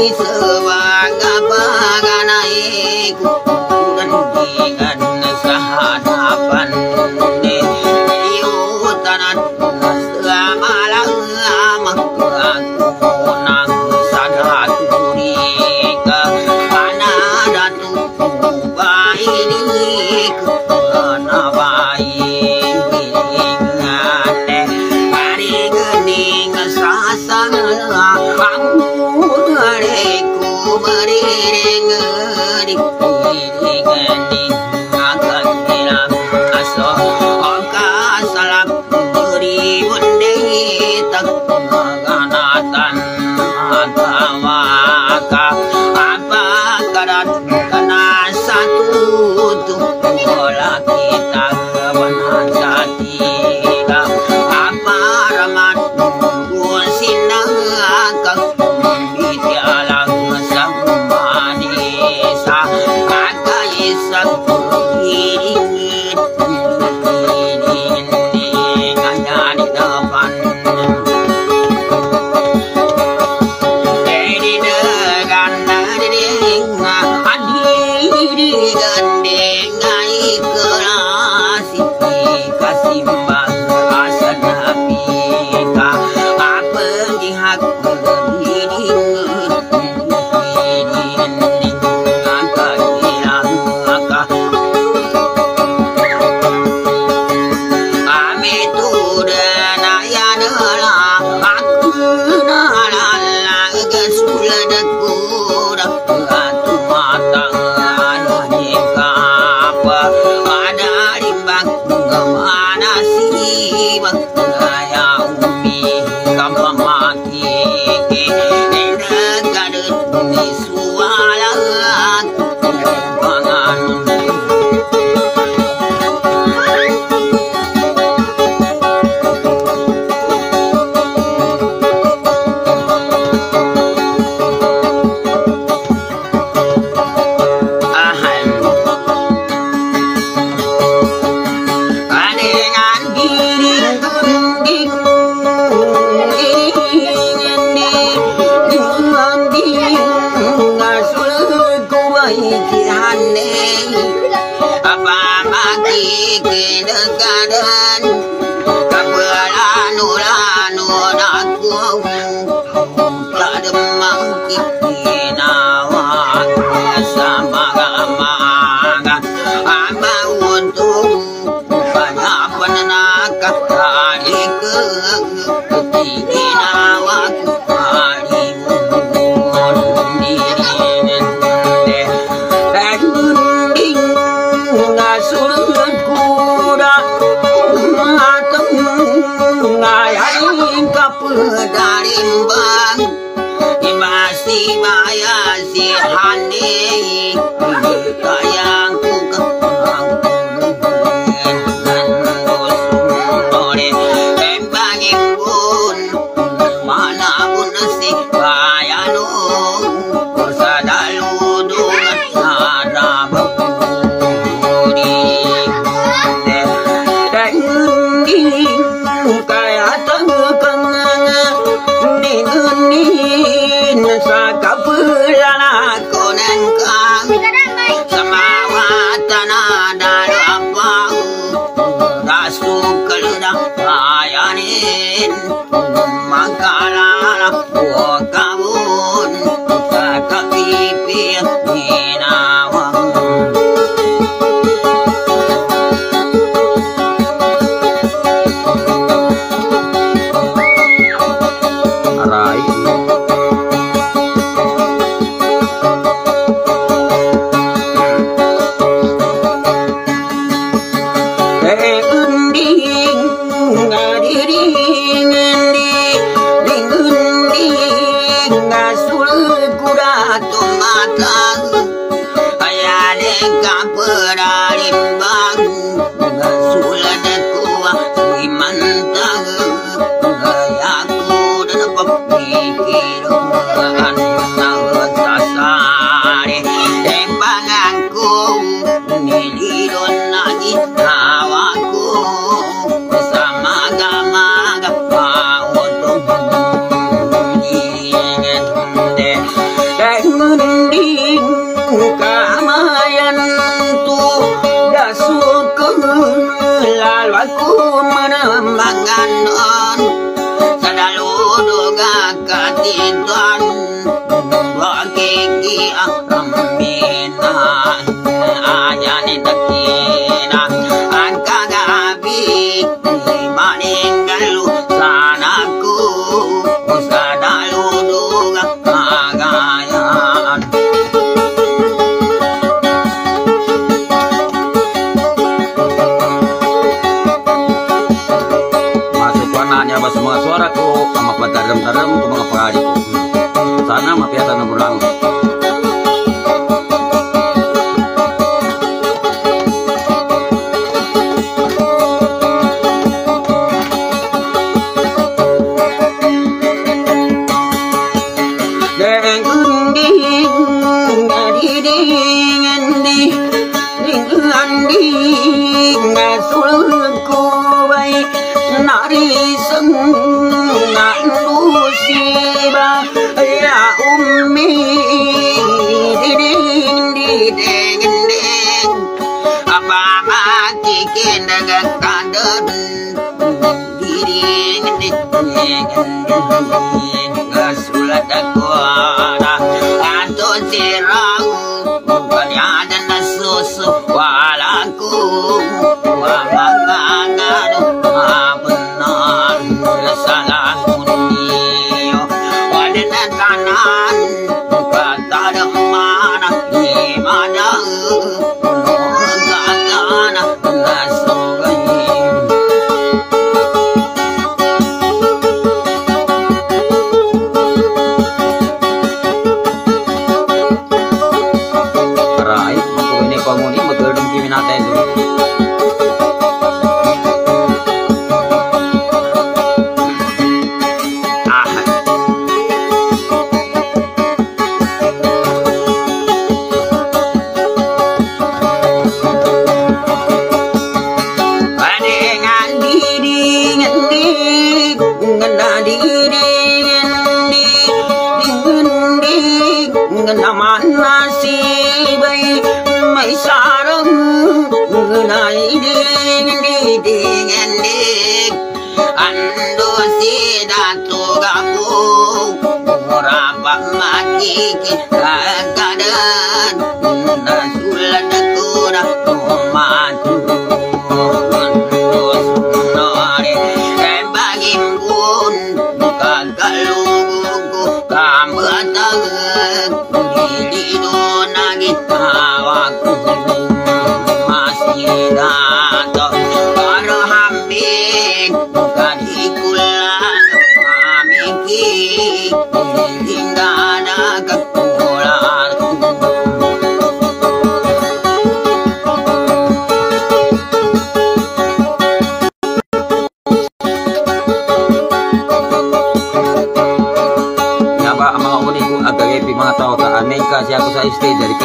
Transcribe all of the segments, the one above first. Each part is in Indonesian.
Sa daludo Bang Ka siya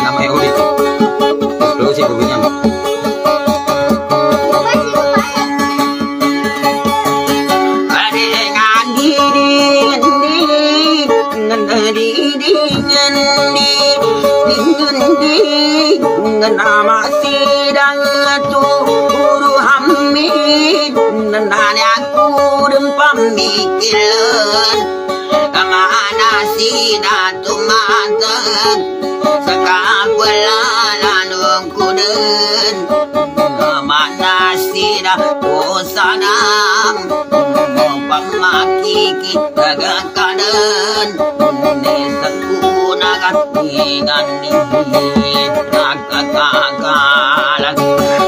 Ningkan kuna kan ningan ningin Nakakakalan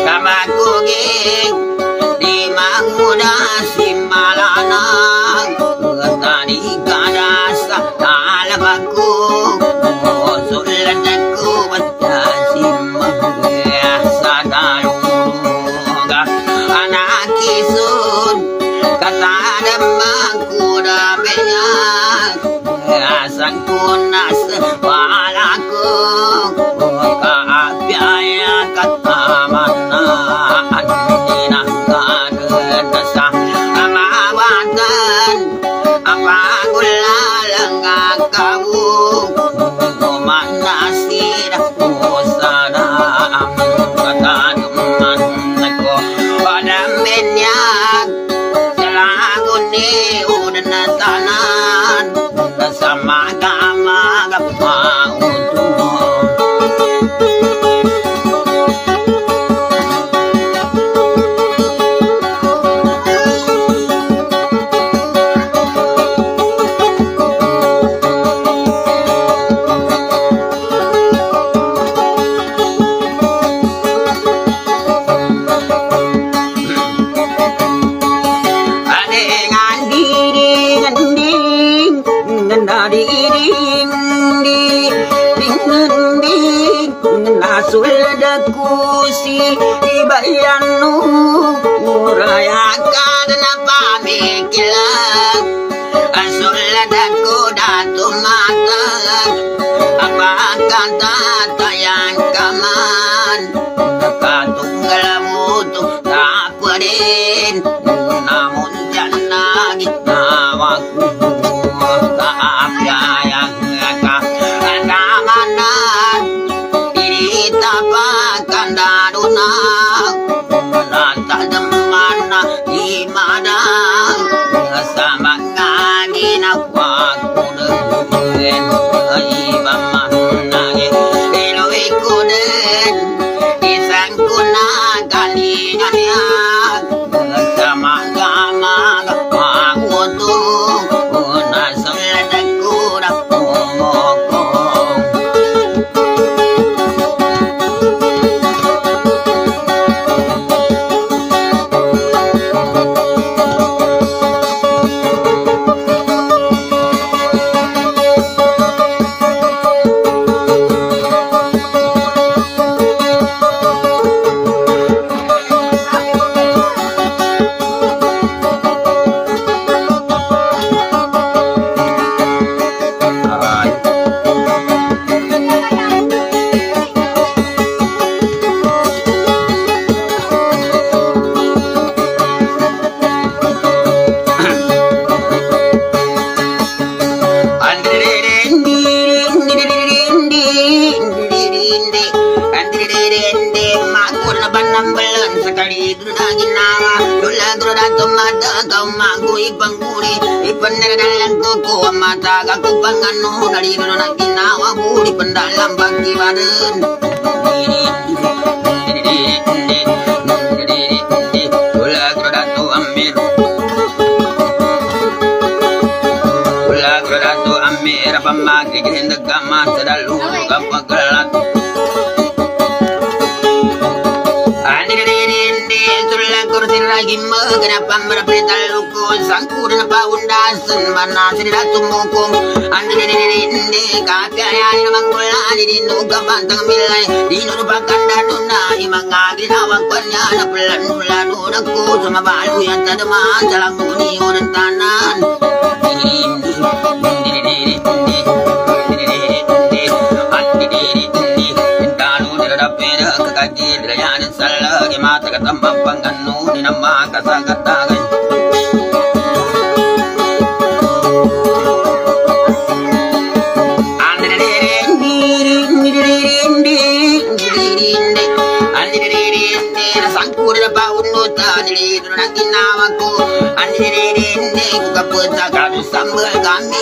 Kamatugig Di manguna simalanang Tani kadasa talabaku Rangkunas. Iba yan no, muraya ka na pamikila. kadalulu kapagalat Gimma kenapa sangkur mana nuga pantang imang pelan sama balu yang tanan. ತಗತಮ್ಮ ಪಂಗನ್ನು ನಿನಮ್ಮ ಕಸ ಗತ್ತಾಗ ಸಂಬಳ GAMI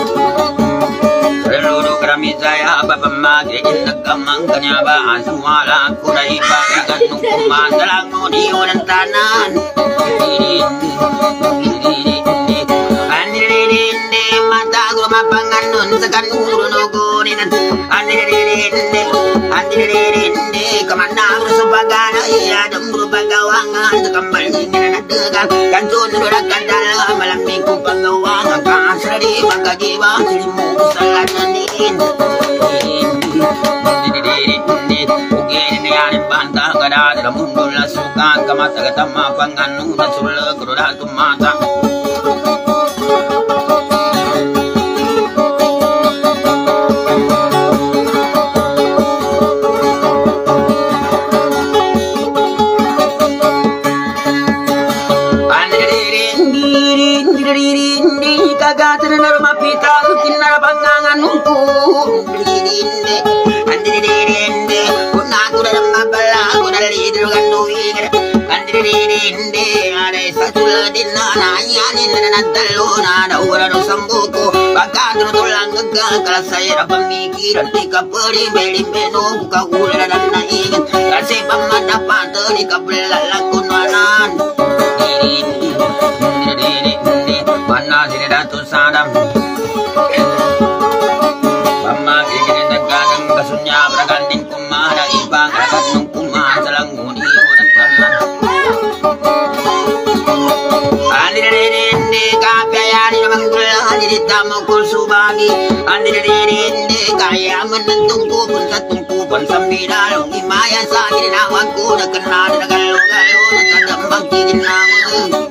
tonner Reluru kramisaya Babamagi Inakamang kanya ba Asumala Kuray Pagagan Nung kumandalang Di orang tanan. Andirinde mata gua mapangan nun sekan uru nogo ni nan Andirinde ke mana gua sebagana iya dem berbagawangan sekambal ingin adegan kan sun udah kadal malam minggu pagawangan kan seri bangga jiwa silimu salanin Kamata-kata pangan Nuna sulla Kurura tumata Kagatan na rumapita Kinarabangangan nungku Dirinde Andirinde Kuna kuna mabala Kuna lidur ganduin Andirinde Ada satula dinna Nanya nina natalo Nada ura no sambuko Bakadro tulang gagal Kala saya pemikiran Tika peri beli beno Buka ula dan naingat Kasih pamada pata Nika belalak kunwanan Mana sini datu sadam Mama kini nagkadang kasunya Beraganding kumada ibang Ragat nung kumada Salang nguni Uran tanan Andirinde kapayani namang gula Diri tamo kul subagi. Andirinde kaya menentung kupun Satung kupun sambidal Imaya sa ginawag ko Nagkanada nagalo-galo Nagkadambang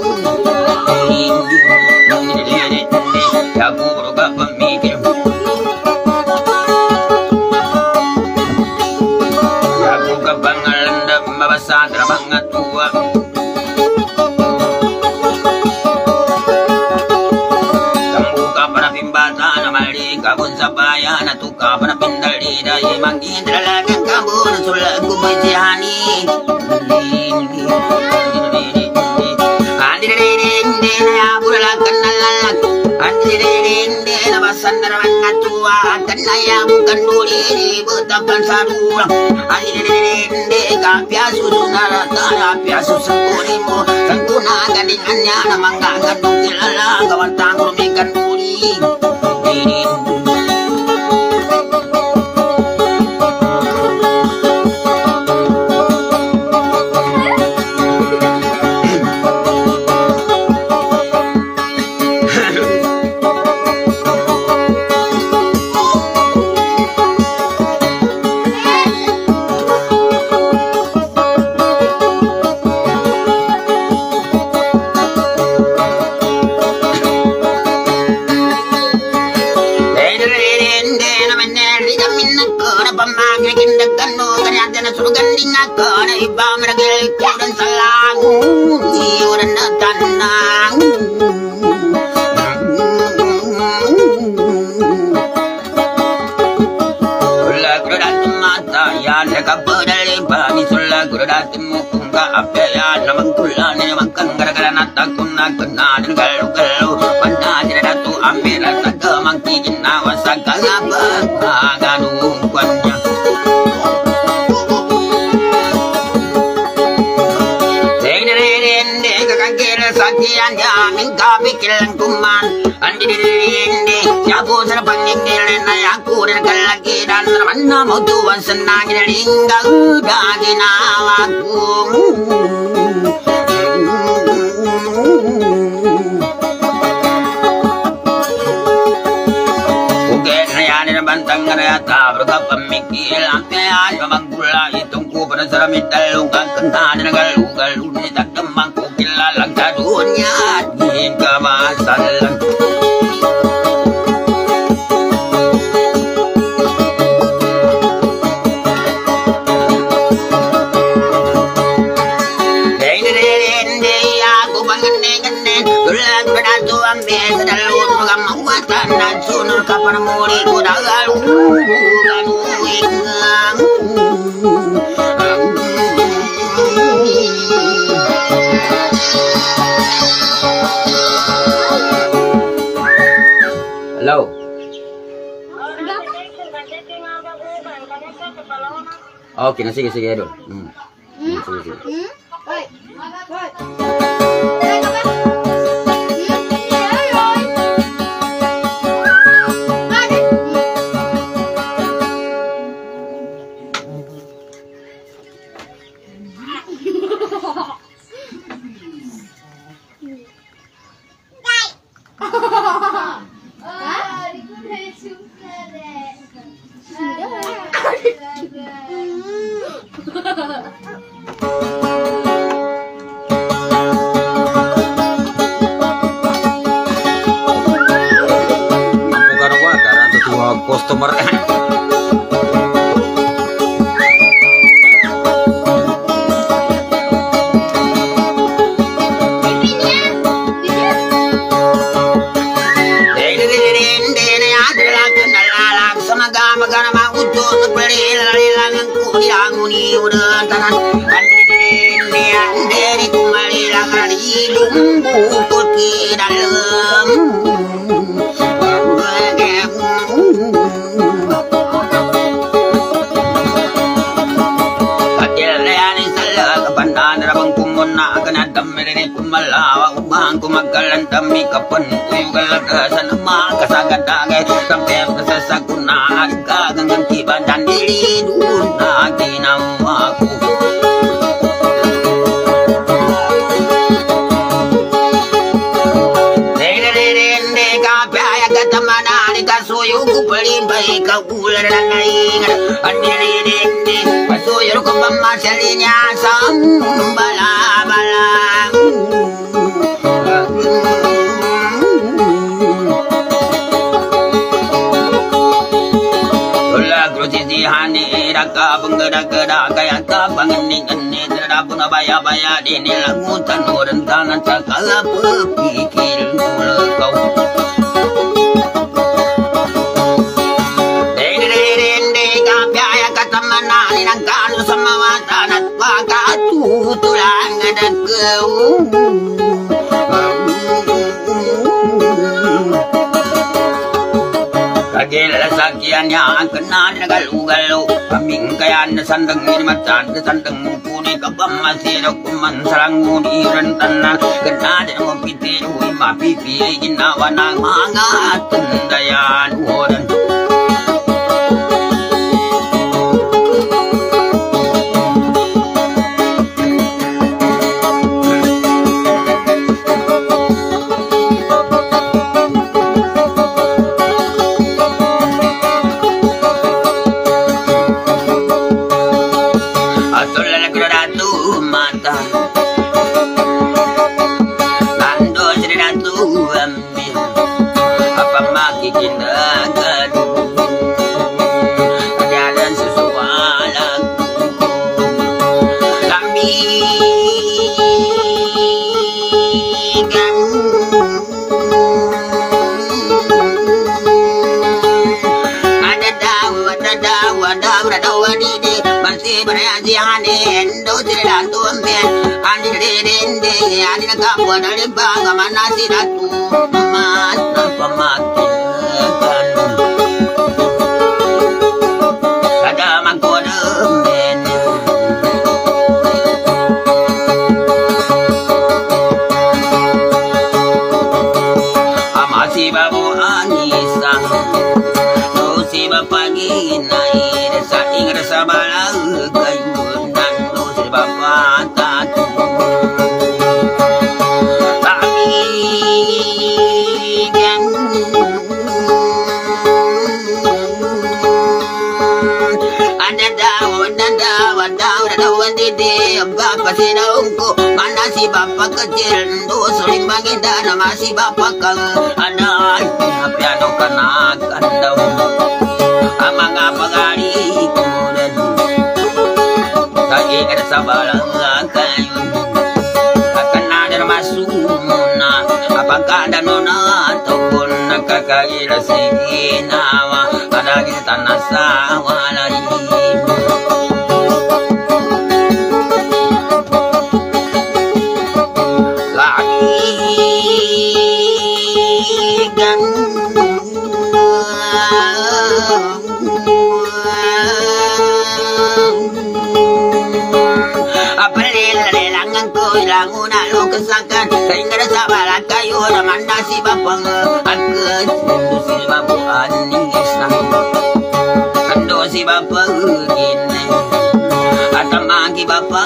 pindali Dahil mangin Talagang kabun Sulag ko ba'y sihani Andirinde na yabulakan na lalak Andirinde na basan na raman na tuwa Kan na yabukan duli Butapan sa dulang Andirinde kapya susunara Kapya tuan senang lingga dagi nawaku Ugen rayani na bantang rayata Berga pemikir Ampean Pemangkula Itong ku pada seramit Dalugan kentan Galugal Uni tak demang Kukilalang sa dunia Din Hello. Oke, na sige, sige, Idol. Kumagalan dami kapon uyugal sa nama kasagadagay sampai kasasaguna agagang tiba dan dili dun na ginawa ko kasuyo kupalimbai kakular na ngaingan Andiri dende pasuyo kumamasalinya raka penggada gada kaya ka pangeni ngeni terada puna baya baya dini lagu tanuran tangan sakala pepikir mula kau Dende sakian yang kena galu-galu Kaming kaya na sandang inimatan Sa sandang mukuni kapam masino kuman sarang muni rentana Kena din mo bapak kecil Tuh suling bangida Nama si bapak kang Ada piano kanakan daw Amang apagari Kemudian. Kaki ada sabalang kayu Akan ada masuna Apakah ada nona Ataupun kakakira siginawa Ada di tanah sawah kesakan Sehingga sa balat kayo naman na si Bapang Agad Kando si Bapo Anisan Kando si Bapang Gine At amagi Bapa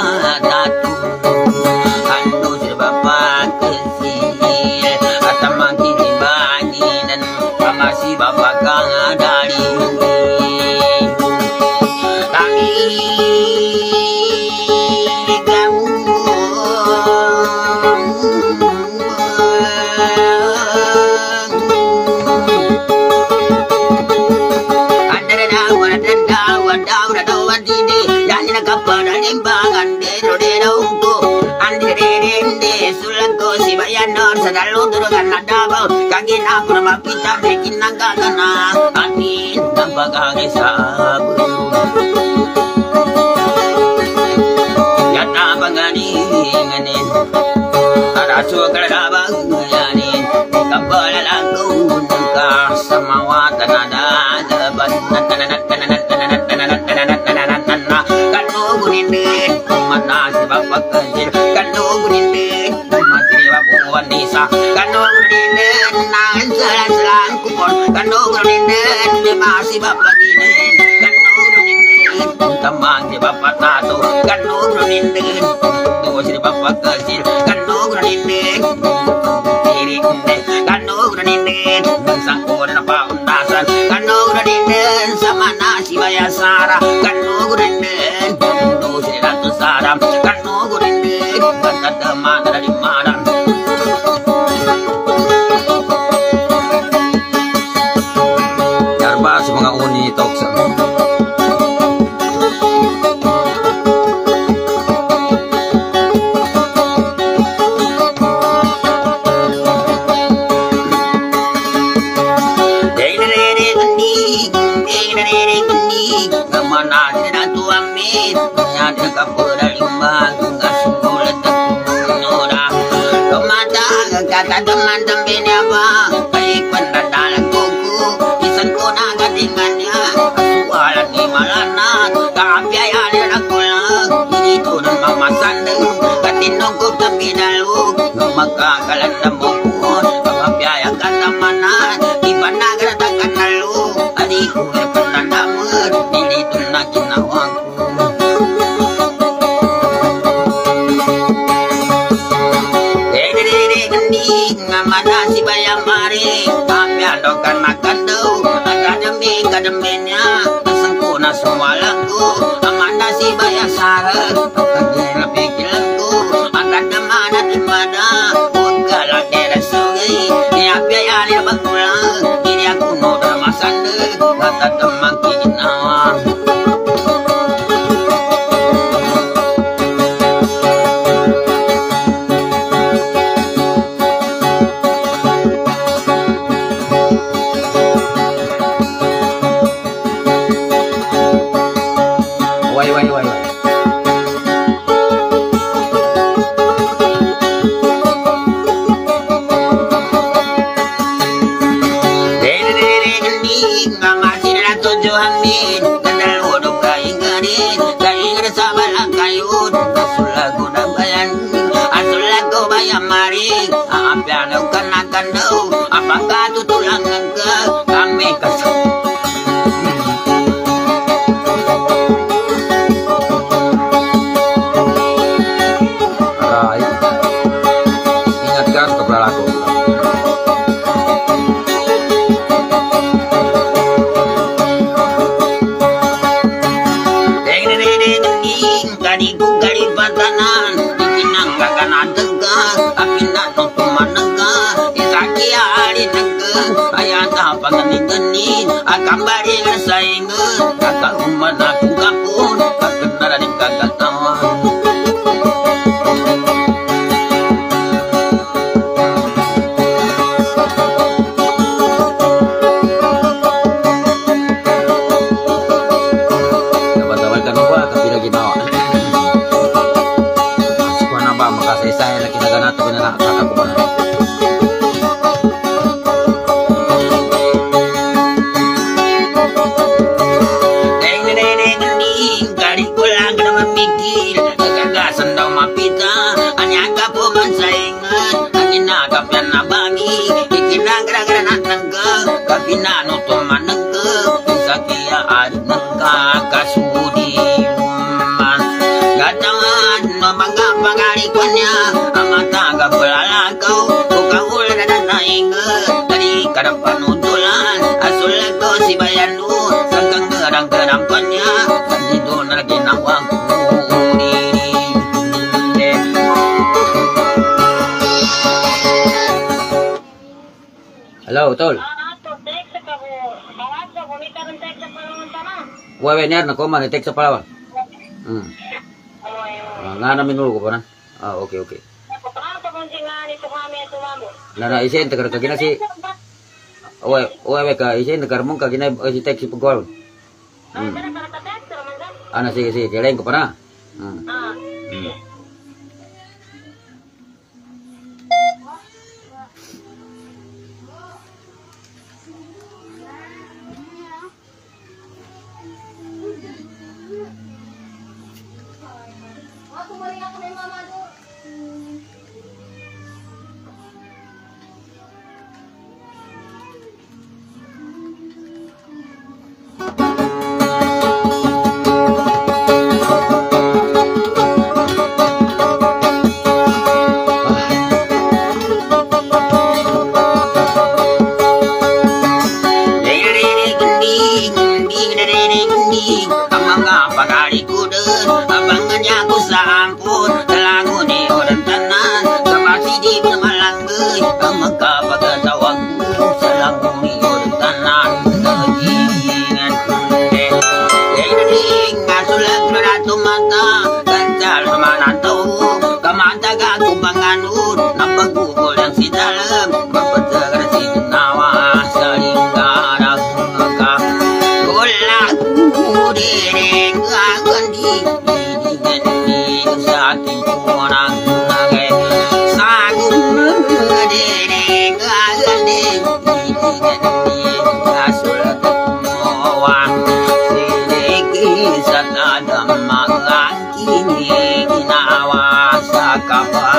gina kurma pita hekin na gagana anin ng pagkagisab yata panganinganin araso kalabang gunindin masih bapak gini Kanu gunindin tamang si bapak tato Kanu gunindin tuh si bapak kecil Kanu gunindin diri ende Kanu gunindin sangkut na paundasan Kanu gunindin sama nasi bayasara Kanu gunindin Amanda si bayang sara. Kajian pikir lagu Ada demana di mana Ugala dera sungai Ya biaya ni bakulang Ini aku mau Apakah Renyar na ko man i-text sa palawan. Mm. Ah, nga oke. nulo ko pa na. Ah, okay, okay. Tegar ka gina si Oy, oy ka isen tegar mong ka gina si text si pagwal. Hmm. Ana sige sige, kailan ko pa na. Hmm. Ah. Hmm. na, dan dalma na to. 干嘛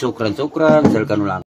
syukran syukran sel ulang.